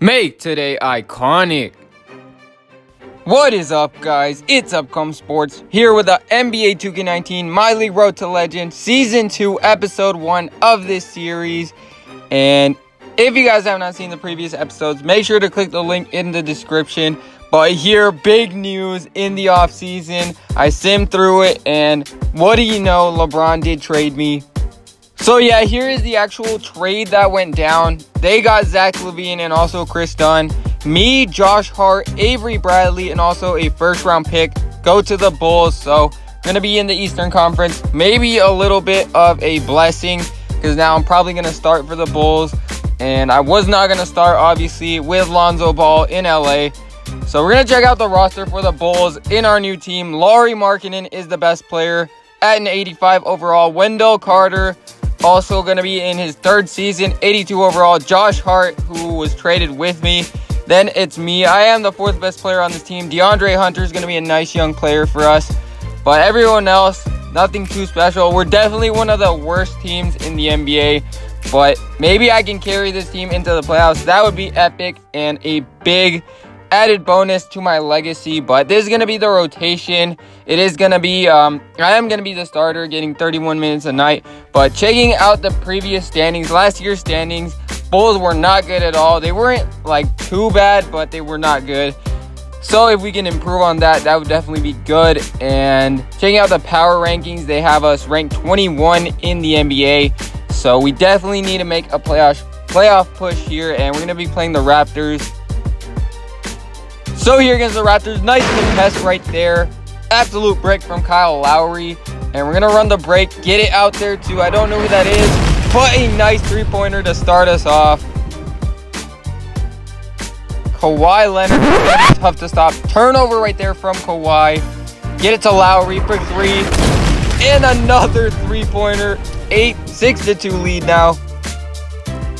Make today iconic. What is up, guys? It's Upcome Sports here with the NBA 2K19 My League Road to Legend Season 2, Episode 1 of this series. And if you guys have not seen the previous episodes, make sure to click the link in the description. But here, big news in the offseason. I simmed through it, and what do you know? LeBron did trade me so yeah, here is the actual trade that went down. They got Zach LaVine and also Kris Dunn. Me, Josh Hart, Avery Bradley, and also a first round pick go to the Bulls. So gonna be in the Eastern Conference. Maybe a little bit of a blessing because now I'm probably gonna start for the Bulls. And I was not gonna start obviously with Lonzo Ball in LA. So we're gonna check out the roster for the Bulls in our new team. Lauri Markkanen is the best player at an 85 overall. Wendell Carter also going to be in his third season, 82 overall. Josh Hart, who was traded with me. Then it's me. I am the fourth best player on this team. DeAndre Hunter is going to be a nice young player for us. But everyone else, nothing too special. We're definitely one of the worst teams in the NBA. But maybe I can carry this team into the playoffs. That would be epic and a big added bonus to my legacy, but this is going to be the rotation. It is going to be, um, I am going to be the starter, getting 31 minutes a night. But checking out the previous standings, last year's standings, Bulls were not good at all. They weren't like too bad, but they were not good. So if we can improve on that, that would definitely be good. And checking out the power rankings, they have us ranked 21 in the NBA. So we definitely need to make a playoff playoff push here, and we're gonna be playing the Raptors. So here against the Raptors, nice contest right there. Absolute break from Kyle Lowry. And we're going to run the break, get it out there too. I don't know who that is, but a nice three-pointer to start us off. Kawhi Leonard, tough to stop. Turnover right there from Kawhi. Get it to Lowry for three. And another three-pointer. Eight, six to two lead now.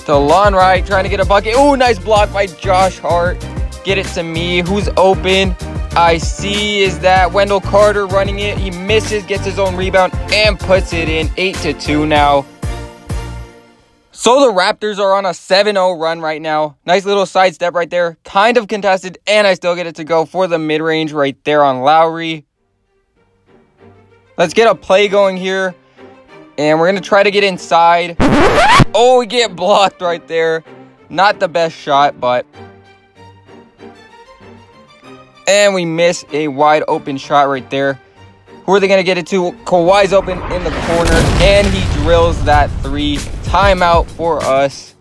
DeLon Wright trying to get a bucket. Oh, nice block by Josh Hart get it to me. Who's open? I see is that Wendell Carter running it. He misses, gets his own rebound, and puts it in 8 to 2 now. So the Raptors are on a 7-0 run right now. Nice little sidestep right there. Kind of contested, and I still get it to go for the mid-range right there on Lowry. Let's get a play going here. And we're going to try to get inside. Oh, we get blocked right there. Not the best shot, but and we miss a wide open shot right there. Who are they going to get it to? Kawhi's open in the corner, and he drills that three. Timeout for us.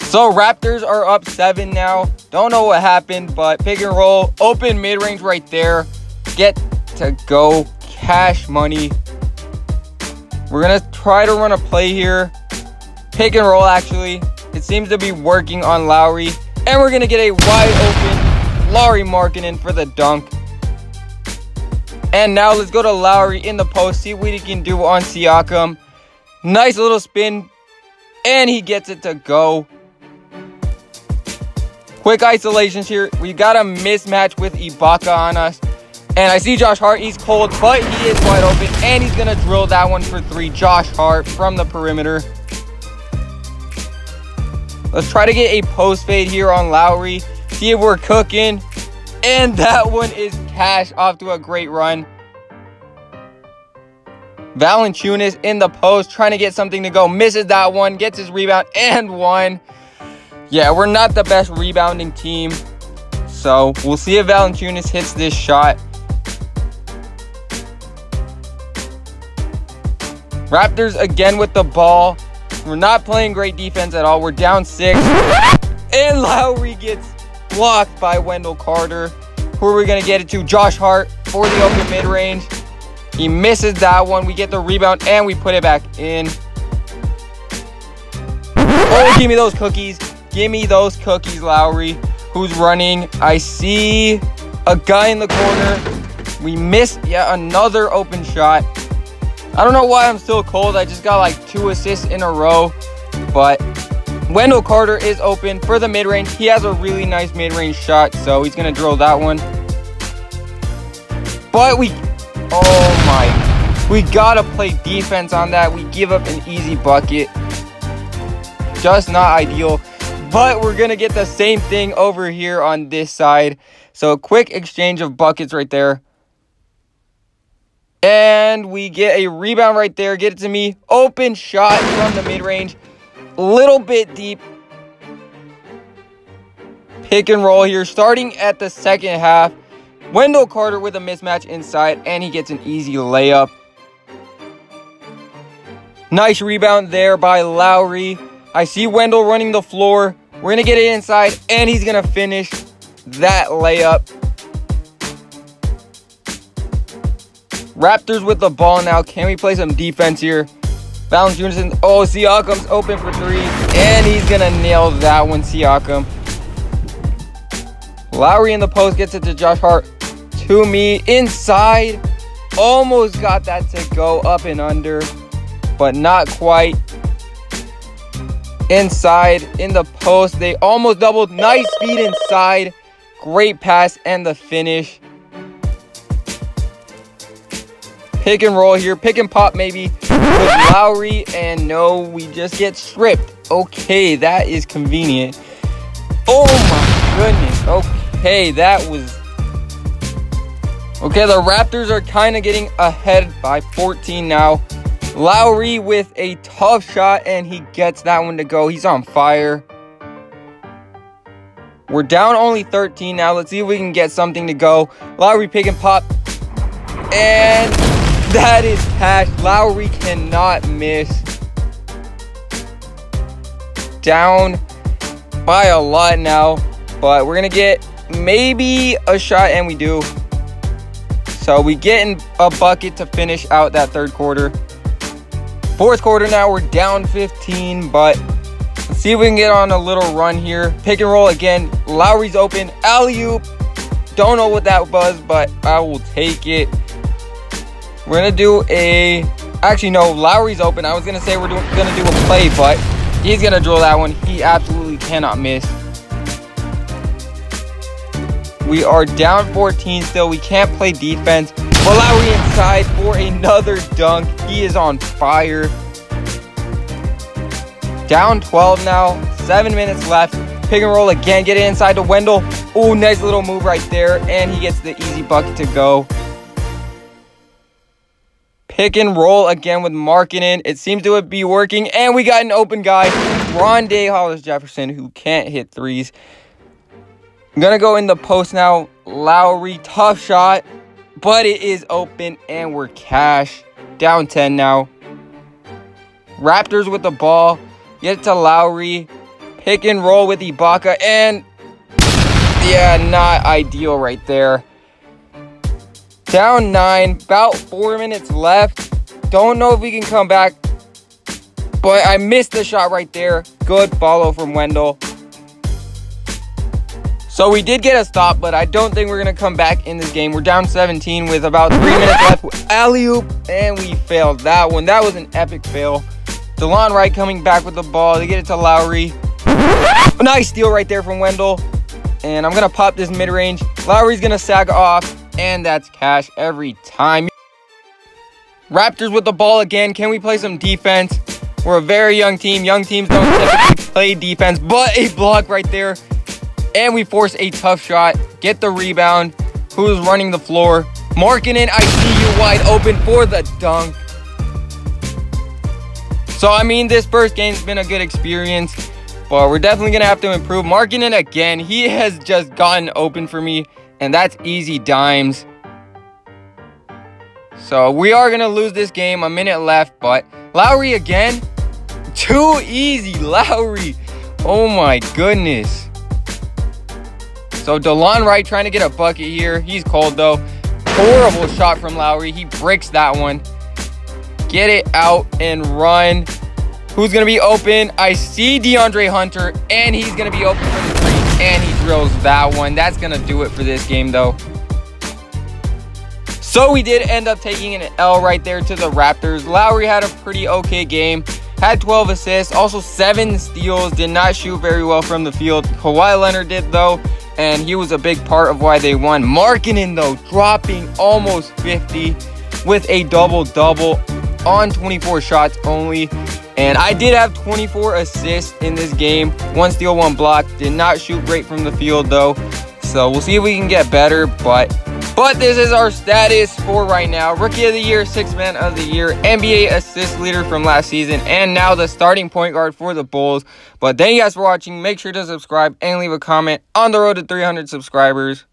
So Raptors are up seven now. Don't know what happened, but pick and roll. Open mid-range right there. Get to go. Cash money. We're going to try to run a play here. Pick and roll, actually. It seems to be working on Lowry. And we're going to get a wide open Lauri Markkanen for the dunk. And now let's go to Lowry in the post, see what he can do on Siakam. Nice little spin, and he gets it to go. Quick isolations here. We got a mismatch with Ibaka on us. And I see Josh Hart. He's cold, but he is wide open. And he's to drill that one for three. Josh Hart from the perimeter. Let's try to get a post fade here on Lowry. See if we're cooking. And that one is cash off to a great run. Valanciunas in the post trying to get something to go. Misses that one. Gets his rebound and one. Yeah, we're not the best rebounding team. So we'll see if Valanciunas hits this shot. Raptors again with the ball. We're not playing great defense at all. We're down six. And Lowry gets blocked by Wendell Carter. Who are we going to get it to? Josh Hart for the open mid-range. He misses that one. We get the rebound and we put it back in. Oh, give me those cookies. Give me those cookies, Lowry. Who's running? I see a guy in the corner. We missed yet another open shot. I don't know why I'm still cold. I just got like two assists in a row. But Wendell Carter is open for the mid-range. He has a really nice mid-range shot, so he's going to drill that one. But we... Oh, my... We got to play defense on that. We give up an easy bucket. Just not ideal. but we're going to get the same thing over here on this side. So a quick exchange of buckets right there. And we get a rebound right there. Get it to me. Open shot from the mid-range. Little bit deep. Pick and roll here. Starting at the second half. Wendell Carter with a mismatch inside. And he gets an easy layup. Nice rebound there by Lowry. I see Wendell running the floor. We're going to get it inside. And he's going to finish that layup. Raptors with the ball now. Can we play some defense here? Jr. Oh, Siakam's open for three. And he's going to nail that one, Siakam. Lowry in the post gets it to Josh Hart. To me, inside. Almost got that to go up and under. But not quite. Inside, in the post. They almost doubled. Nice feed inside. Great pass and the finish. Pick and roll here. Pick and pop maybe with Lowry. And no, we just get stripped. Okay, that is convenient. Oh my goodness. Okay, that was... Okay, the Raptors are kind of getting ahead by 14 now. Lowry with a tough shot, and he gets that one to go. He's on fire. We're down only 13 now. Let's see if we can get something to go. Lowry pick and pop. And that is cash. Lowry cannot miss. Down by a lot now. But we're going to get maybe a shot, and we do. So we get in a bucket to finish out that third quarter. Fourth quarter now, we're down 15, but let's see if we can get on a little run here. Pick and roll again. Lowry's open. Alley-oop. Don't know what that was, but I will take it. We're to do a... Actually, no, Lowry's open. I was to say we're to do a play, but he's to drill that one. He absolutely cannot miss. We are down 14 still. We can't play defense. But Lowry inside for another dunk. He is on fire. Down 12 now. Seven minutes left. Pick and roll again. Get it inside to Wendell. Oh, nice little move right there. And he gets the easy bucket to go pick and roll again with Markkanen. It seems to be working, and we got an open guy, Rondae Hollis Jefferson, who can't hit threes. I'm going to go in the post now. Lowry, tough shot, but it is open, and we're cash. Down 10 now. Raptors with the ball. Get to Lowry. Pick and roll with Ibaka, and yeah, not ideal right there. Down nine, about four minutes left. Don't know if we can come back. But I missed the shot right there. Good follow from Wendell. So we did get a stop, but I don't think we're going to come back in this game. We're down 17 with about three minutes left. Alley-oop, and we failed that one. That was an epic fail. DeLon Wright coming back with the ball. They get it to Lowry. Nice steal right there from Wendell. And I'm going to pop this mid-range. Lowry's going to sag off and that's cash every time. Raptors with the ball again. Can we play some defense? We're a very young team. Young teams don't typically play defense, but a block right there. And we force a tough shot. Get the rebound. Who's running the floor? Markkanen, I see you wide open for the dunk. So, I mean, this first game's been a good experience, but we're definitely going to have to improve. Markkanen again, he has just gotten open for me and that's easy dimes. So we are going to lose this game. A minute left, but Lowry again. Too easy, Lowry. Oh my goodness. So DeLon Wright trying to get a bucket here. He's cold though. Horrible shot from Lowry. He breaks that one. Get it out and run. Who's going to be open? I see DeAndre Hunter, and he's going to be open for the three, and he drills that one. That's going to do it for this game, though. So we did end up taking an L right there to the Raptors. Lowry had a pretty okay game. Had 12 assists, also 7 steals. Did not shoot very well from the field. Kawhi Leonard did, though, and he was a big part of why they won. Markkanen, though, dropping almost 50 with a double-double on 24 shots only. And I did have 24 assists in this game. One steal, one block. Did not shoot great from the field though. So we'll see if we can get better. But but this is our status for right now. Rookie of the Year, Sixth Man of the Year, NBA assist leader from last season, and now the starting point guard for the Bulls. But thank you guys for watching. Make sure to subscribe and leave a comment on the road to 300 subscribers.